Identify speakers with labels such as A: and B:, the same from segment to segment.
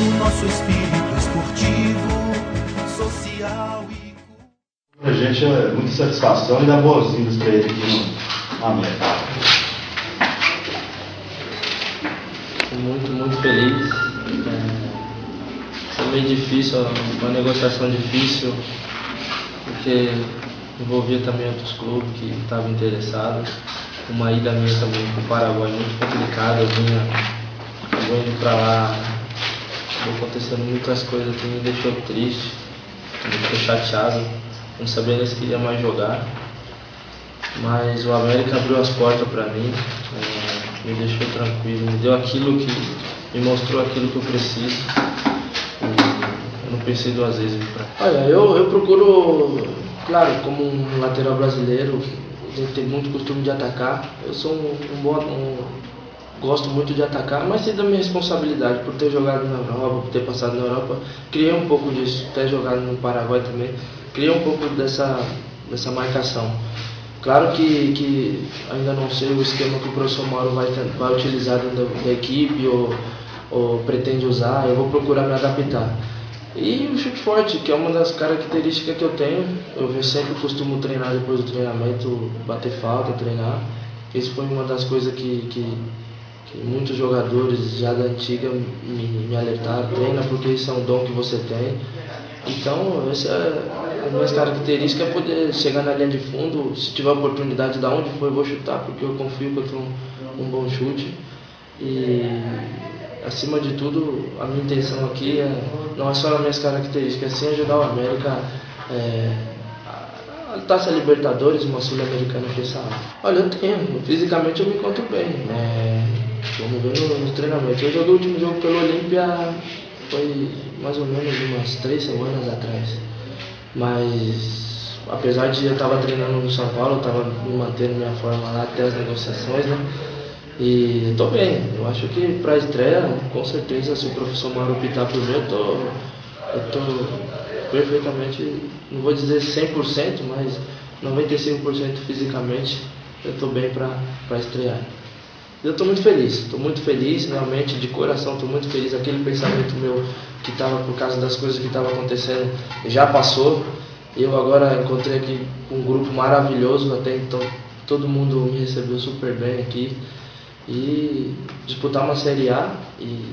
A: o nosso espírito esportivo, social e.
B: Pra gente é muita satisfação e dar boas-vindas para ele aqui no América.
C: muito, muito feliz. É, foi meio difícil, uma negociação difícil, porque envolvia também outros clubes que estavam interessados. Uma ida minha também para o Paraguai muito complicada, eu vinha, eu indo para lá, acontecendo muitas coisas que me deixou triste, me deixou chateado, não sabia se queria mais jogar. Mas o América abriu as portas para mim, é, me deixou tranquilo, me deu aquilo que me mostrou aquilo que eu preciso. Eu não pensei duas vezes. Pra... Olha, eu, eu procuro, claro, como um lateral brasileiro, tem muito costume de atacar. Eu sou um, um bom. Um, gosto muito de atacar, mas sei da minha responsabilidade por ter jogado na Europa, por ter passado na Europa. Criei um pouco disso, ter jogado no Paraguai também. Criei um pouco dessa, dessa marcação. Claro que, que ainda não sei o esquema que o professor Mauro vai, vai utilizar dentro da, da equipe ou, ou pretende usar, eu vou procurar me adaptar. E o chute forte, que é uma das características que eu tenho, eu sempre costumo treinar depois do treinamento, bater falta, treinar. Isso foi uma das coisas que, que, que muitos jogadores já da antiga me, me alertaram, treina porque isso é um dom que você tem. Então, essa é a minha característica é poder chegar na linha de fundo, se tiver oportunidade, da onde for eu vou chutar, porque eu confio que eu tenho um, um bom chute. E acima de tudo, a minha intenção aqui é, não é só as minhas características, é sim ajudar o América é, a Taça Libertadores, uma Sul-Americana que Olha, eu tenho, fisicamente eu me encontro bem. É, vamos ver no, no treinamento. Eu joguei o último jogo pelo Olímpia foi mais ou menos umas três semanas atrás. Mas apesar de eu estar treinando no São Paulo, estava mantendo minha forma lá até as negociações, né? E estou bem. Eu acho que para a estreia, com certeza, se o professor Mauro optar por mim, eu tô, eu tô perfeitamente, não vou dizer 100%, mas 95% fisicamente, eu estou bem para estrear. Eu estou muito feliz, estou muito feliz, realmente, de coração, estou muito feliz. Aquele pensamento meu que estava por causa das coisas que estavam acontecendo já passou. Eu agora encontrei aqui um grupo maravilhoso, até então todo mundo me recebeu super bem aqui. E disputar uma Série A e,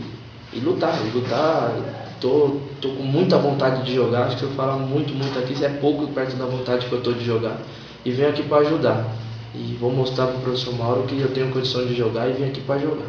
C: e lutar, e lutar. Tô, tô com muita vontade de jogar, acho que eu falo muito, muito aqui, isso é pouco perto da vontade que eu tô de jogar. E venho aqui para ajudar. E vou mostrar para o professor Mauro que eu tenho condição de jogar e vim aqui para jogar.